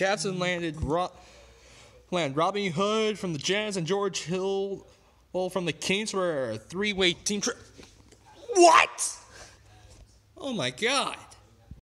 Captain landed Ro- land Rodney Hood from the Jazz and George Hill well, from the Kings for a three-way team trip. What? Oh my god.